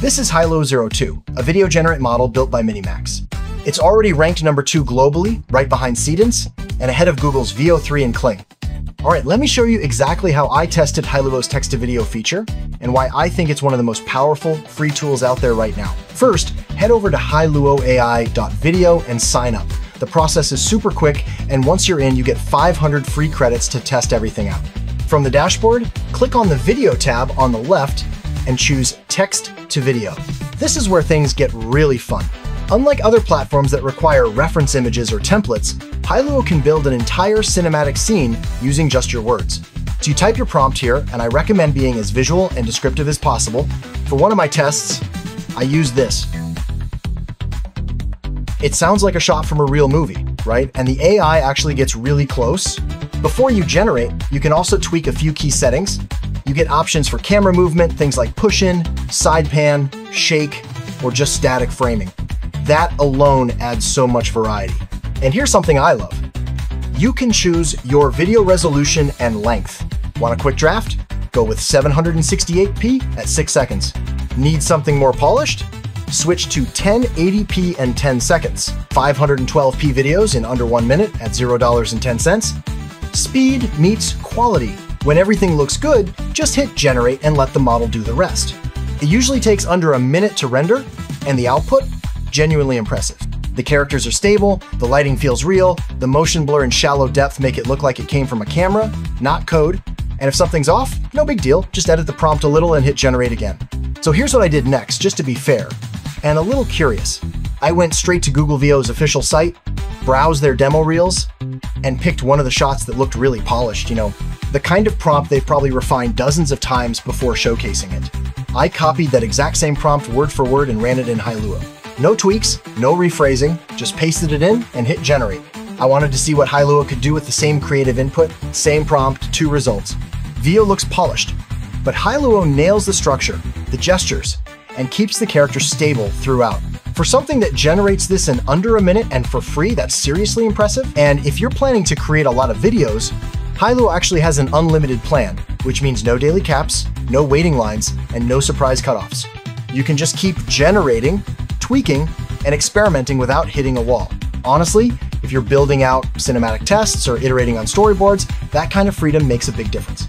This is Hailuo 02, a video generate model built by Minimax. It's already ranked number two globally, right behind Seedance, and ahead of Google's Veo 3 and Kling. All right, let me show you exactly how I tested Hailuo's text-to-video feature and why I think it's one of the most powerful free tools out there right now. First, head over to hailuoai.video and sign up. The process is super quick, and once you're in, you get 500 free credits to test everything out. From the dashboard, click on the Video tab on the left and choose Text to Video. This is where things get really fun. Unlike other platforms that require reference images or templates, Hailuo can build an entire cinematic scene using just your words. So you type your prompt here, and I recommend being as visual and descriptive as possible. For one of my tests, I use this. It sounds like a shot from a real movie, right? And the AI actually gets really close. Before you generate, you can also tweak a few key settings. You get options for camera movement, things like push in, side pan, shake, or just static framing. That alone adds so much variety. And here's something I love. You can choose your video resolution and length. Want a quick draft? Go with 768p at 6 seconds. Need something more polished? Switch to 1080p and 10 seconds. 512p videos in under 1 minute at $0.10. Speed meets quality. When everything looks good, just hit generate and let the model do the rest. It usually takes under a minute to render, and the output genuinely impressive. The characters are stable, the lighting feels real, the motion blur and shallow depth make it look like it came from a camera, not code, and if something's off, no big deal, just edit the prompt a little and hit generate again. So here's what I did next, just to be fair, and a little curious. I went straight to Google Veo's official site, browsed their demo reels, and picked one of the shots that looked really polished, you know, the kind of prompt they've probably refined dozens of times before showcasing it. I copied that exact same prompt word for word and ran it in Hailuo. No tweaks, no rephrasing, just pasted it in and hit generate. I wanted to see what Hailuo could do with the same creative input, same prompt, two results. Veo looks polished, but Hailuo nails the structure, the gestures, and keeps the character stable throughout. For something that generates this in under a minute and for free, that's seriously impressive. And if you're planning to create a lot of videos, Hailuo actually has an unlimited plan, which means no daily caps, no waiting lines, and no surprise cutoffs. You can just keep generating tweaking, and experimenting without hitting a wall. Honestly, if you're building out cinematic tests or iterating on storyboards, that kind of freedom makes a big difference.